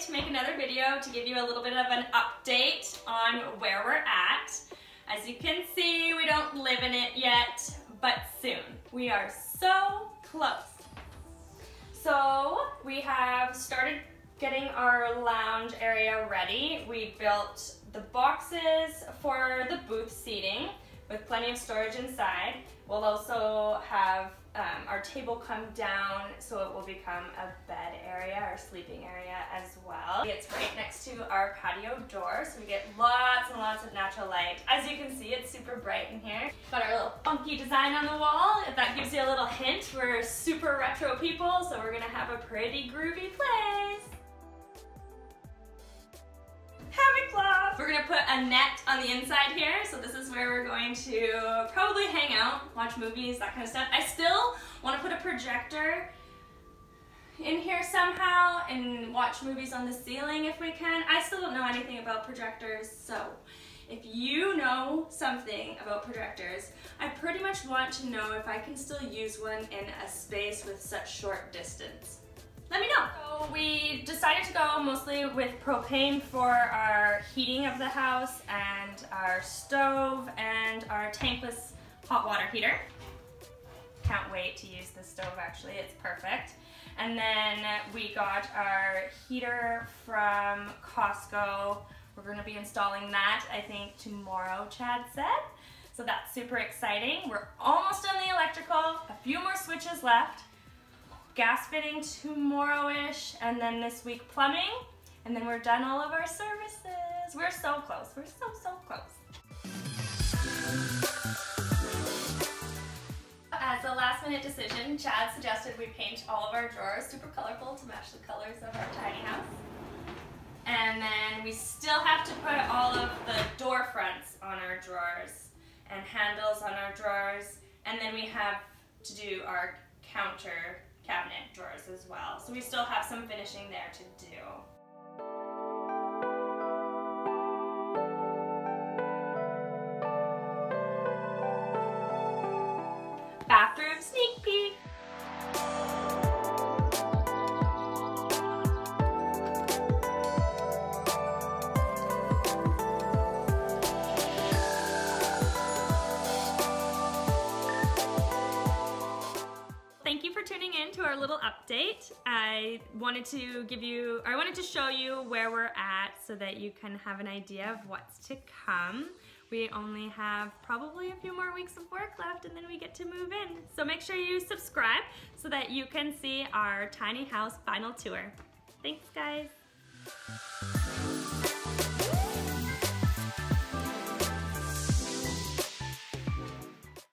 to make another video to give you a little bit of an update on where we're at. As you can see, we don't live in it yet, but soon. We are so close. So we have started getting our lounge area ready. We built the boxes for the booth seating with plenty of storage inside. We'll also have um, our table come down so it will become a bed area or sleeping area as well. It's right next to our patio door so we get lots and lots of natural light. As you can see it's super bright in here. Got our little funky design on the wall. If that gives you a little hint, we're super retro people so we're gonna have a pretty groovy place. A net on the inside here, so this is where we're going to probably hang out, watch movies, that kind of stuff. I still wanna put a projector in here somehow and watch movies on the ceiling if we can. I still don't know anything about projectors, so if you know something about projectors, I pretty much want to know if I can still use one in a space with such short distance let me know. So we decided to go mostly with propane for our heating of the house and our stove and our tankless hot water heater. Can't wait to use the stove actually, it's perfect. And then we got our heater from Costco. We're gonna be installing that, I think, tomorrow, Chad said. So that's super exciting. We're almost on the electrical, a few more switches left gas fitting tomorrow-ish, and then this week plumbing, and then we're done all of our services. We're so close. We're so, so close. As a last minute decision, Chad suggested we paint all of our drawers super colorful to match the colors of our tiny house. And then we still have to put all of the door fronts on our drawers and handles on our drawers. And then we have to do our counter cabinet drawers as well. So we still have some finishing there to do. Bathroom sneak peek. Our little update. I wanted to give you, I wanted to show you where we're at so that you can have an idea of what's to come. We only have probably a few more weeks of work left and then we get to move in. So make sure you subscribe so that you can see our tiny house final tour. Thanks guys.